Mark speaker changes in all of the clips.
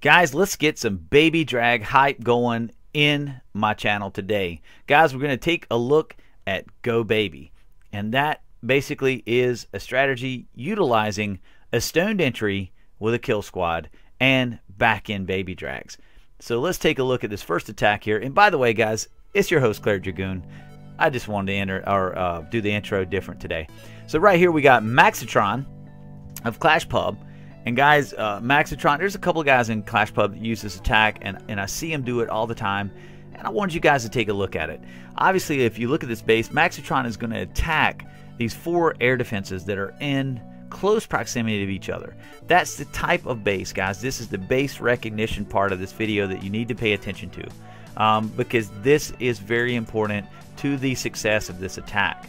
Speaker 1: Guys, let's get some baby drag hype going in my channel today. Guys, we're going to take a look at Go Baby. And that basically is a strategy utilizing a stoned entry with a kill squad and back end baby drags. So let's take a look at this first attack here. And by the way, guys, it's your host, Cleric Dragoon. I just wanted to enter or uh, do the intro different today. So right here we got Maxitron of Clash Pub. And guys, uh, Maxitron, there's a couple guys in Clash Pub that use this attack, and, and I see them do it all the time. And I wanted you guys to take a look at it. Obviously, if you look at this base, Maxitron is going to attack these four air defenses that are in close proximity of each other. That's the type of base, guys. This is the base recognition part of this video that you need to pay attention to um, because this is very important to the success of this attack.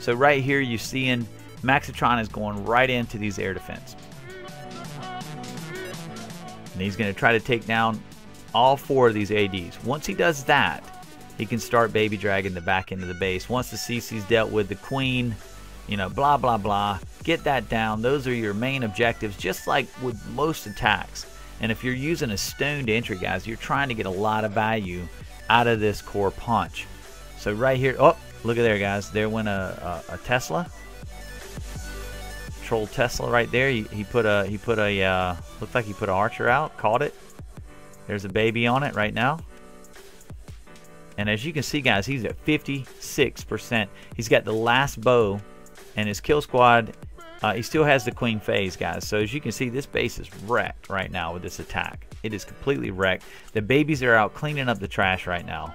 Speaker 1: So right here you see in Maxitron is going right into these air defense. And he's going to try to take down all four of these ADs. Once he does that, he can start baby dragging the back end of the base. Once the CC's dealt with the queen, you know, blah, blah, blah. Get that down. Those are your main objectives, just like with most attacks. And if you're using a stoned entry, guys, you're trying to get a lot of value out of this core punch. So right here, oh, look at there, guys. There went a, a, a Tesla. Troll Tesla right there. He, he put a, he put a, uh, looked like he put an archer out, caught it. There's a baby on it right now. And as you can see, guys, he's at 56%. He's got the last bow and his kill squad uh, he still has the queen phase guys so as you can see this base is wrecked right now with this attack it is completely wrecked the babies are out cleaning up the trash right now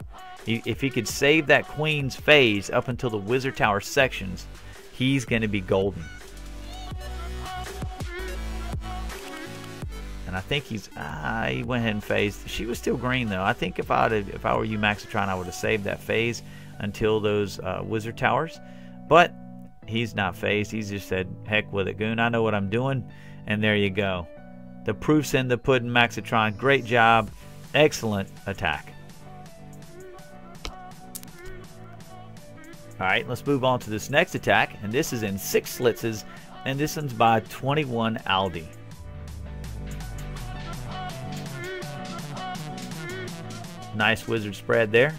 Speaker 1: he, if he could save that queen's phase up until the wizard tower sections he's going to be golden and I think he's ah, he went ahead and phased. She was still green though. I think if I if I were you, Maxitron, I would have saved that phase until those uh, wizard towers. But he's not phased. He's just said, heck with it, Goon. I know what I'm doing. And there you go. The proof's in the pudding, Maxitron. Great job. Excellent attack. All right, let's move on to this next attack. And this is in six slitzes. And this one's by 21 Aldi. Nice wizard spread there.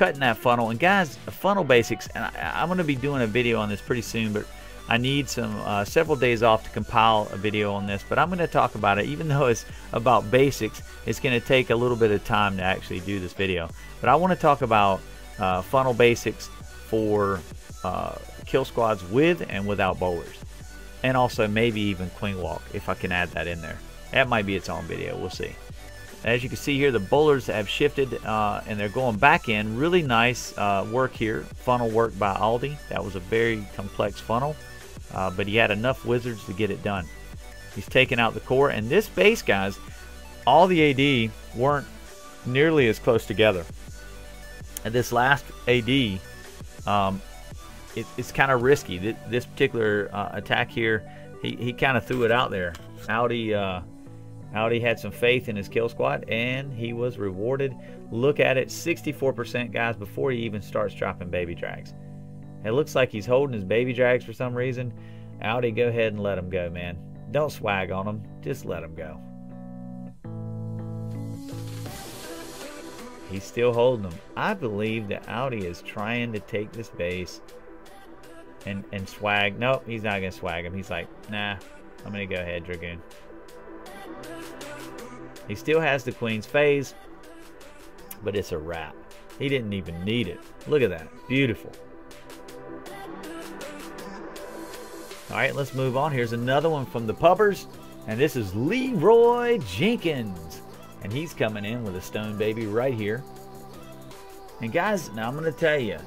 Speaker 1: Cutting that funnel. And guys, funnel basics, and I, am going to be doing a video on this pretty soon, but I need some uh, several days off to compile a video on this. But I'm going to talk about it, even though it's about basics. It's going to take a little bit of time to actually do this video. But I want to talk about uh, funnel basics for uh, kill squads with and without bowlers, and also maybe even queen walk if I can add that in there. That might be its own video. We'll see. As you can see here, the bowlers have shifted uh, and they're going back in. Really nice uh, work here. Funnel work by Aldi. That was a very complex funnel, uh, but he had enough wizards to get it done. He's taken out the core, and this base, guys, all the AD weren't nearly as close together. And this last AD, um, it, it's kind of risky. This, this particular uh, attack here, he, he kind of threw it out there. Audi uh, Audi had some faith in his kill squad and he was rewarded. Look at it 64% guys before he even starts dropping baby drags. It looks like he's holding his baby drags for some reason. Audi, go ahead and let him go, man. Don't swag on him, just let him go. He's still holding them. I believe that Audi is trying to take this base and, and swag. Nope, he's not going to swag him. He's like, nah, I'm going to go ahead, Dragoon. He still has the Queen's phase, but it's a wrap. He didn't even need it. Look at that. Beautiful. All right, let's move on. Here's another one from the Pubbers, and this is Leroy Jenkins. And he's coming in with a stone baby right here. And guys, now I'm going to tell you,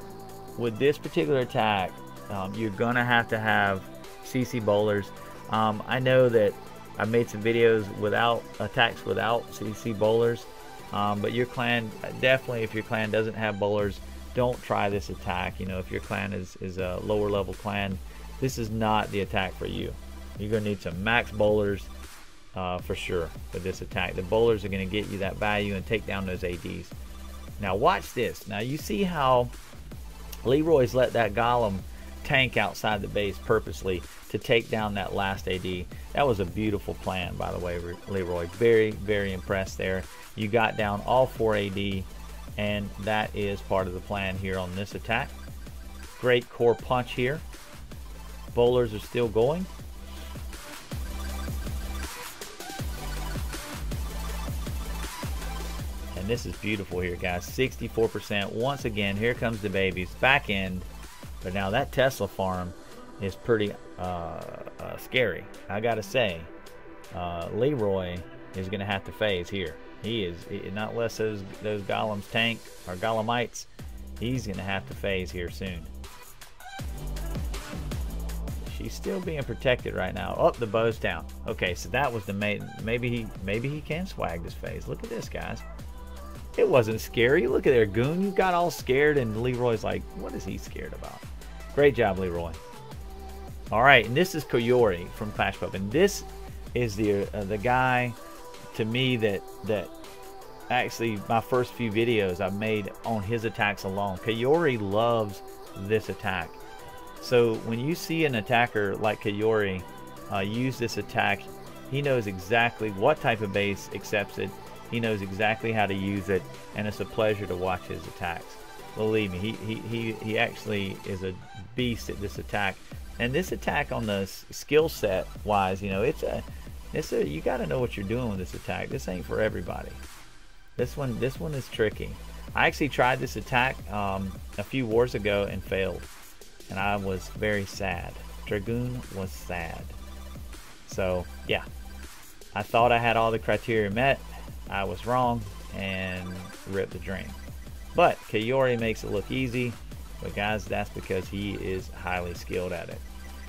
Speaker 1: with this particular attack, um, you're going to have to have CC bowlers. Um, I know that I've made some videos without attacks without CC bowlers. Um, but your clan, definitely if your clan doesn't have bowlers, don't try this attack. You know, if your clan is, is a lower level clan, this is not the attack for you. You're going to need some max bowlers uh, for sure with this attack. The bowlers are going to get you that value and take down those ADs. Now watch this. Now you see how Leroy's let that golem tank outside the base purposely to take down that last AD. That was a beautiful plan, by the way, Leroy. Very, very impressed there. You got down all four AD, and that is part of the plan here on this attack. Great core punch here. Bowlers are still going. And this is beautiful here, guys. 64%. Once again, here comes the babies. Back end. But now that Tesla farm is pretty uh, uh, scary. I got to say, uh, Leroy is to have to phase here. He is, not less those, those golems tank, or golemites, he's to have to phase here soon. She's still being protected right now. Oh, the bow's down. Okay, so that was the main. Maybe he, maybe he can swag this phase. Look at this, guys. It wasn't scary. Look at there, Goon. You got all scared, and Leroy's like, what is he scared about? Great job, Leroy. All right, and this is Koyori from Clash Pub, and this is the uh, the guy to me that that actually my first few videos I've made on his attacks alone. Koyori loves this attack. So when you see an attacker like Koyori uh, use this attack, he knows exactly what type of base accepts it he knows exactly how to use it, and it's a pleasure to watch his attacks. Believe me, he, he, he, he actually is a beast at this attack. And this attack on the skill set wise, you know, it's a, it's a, you got to know what you're doing with this attack. This ain't for everybody. This one, this one is tricky. I actually tried this attack um, a few wars ago and failed, and I was very sad. Dragoon was sad. So yeah, I thought I had all the criteria met, I was wrong and ripped the dream. But Koyori makes it look easy, but guys, that's because he is highly skilled at it.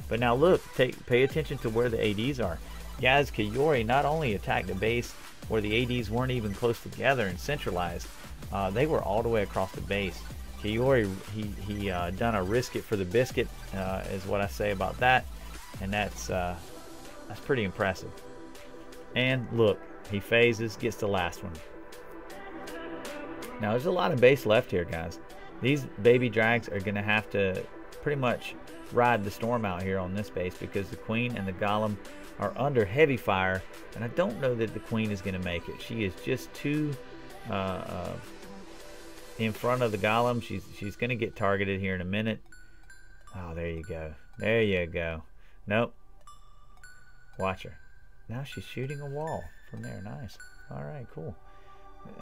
Speaker 1: But now look, take, pay attention to where the ADs are. Guys, Koyori not only attacked the base where the ADs weren't even close together and centralized, uh, they were all the way across the base. Koyori, he, he uh, done a risk it for the biscuit, uh, is what I say about that. And that's, uh, that's pretty impressive. And look, he phases, gets the last one. Now there's a lot of base left here, guys. These baby drags are going to have to pretty much ride the storm out here on this base because the queen and the golem are under heavy fire and I don't know that the queen is going to make it. She is just too uh, uh, in front of the golem. She's she's going to get targeted here in a minute. Oh, there you go. There you go. Nope. Watch her. Now she's shooting a wall from there. Nice. Alright, cool.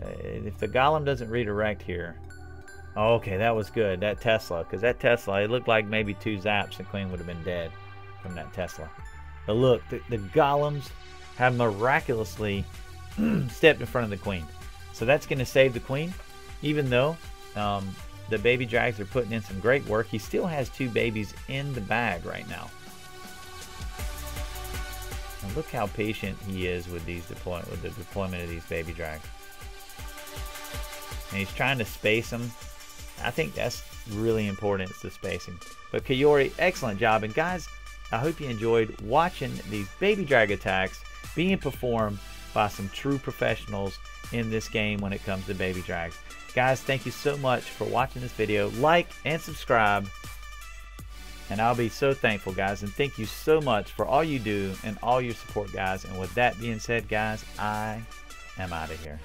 Speaker 1: Uh, if the golem doesn't redirect here... okay, that was good. That Tesla. Because that Tesla, it looked like maybe two zaps the queen would have been dead from that Tesla. But look, the, the golems have miraculously stepped in front of the queen. So that's going to save the queen. Even though um, the baby drags are putting in some great work, he still has two babies in the bag right now. And look how patient he is with these deploy with the deployment of these baby drags. And he's trying to space them. I think that's really important, it's the spacing. But Koyori, excellent job. And guys, I hope you enjoyed watching these baby drag attacks being performed by some true professionals in this game when it comes to baby drags. Guys, thank you so much for watching this video. Like and subscribe and I'll be so thankful, guys. And thank you so much for all you do and all your support, guys. And with that being said, guys, I am out of here.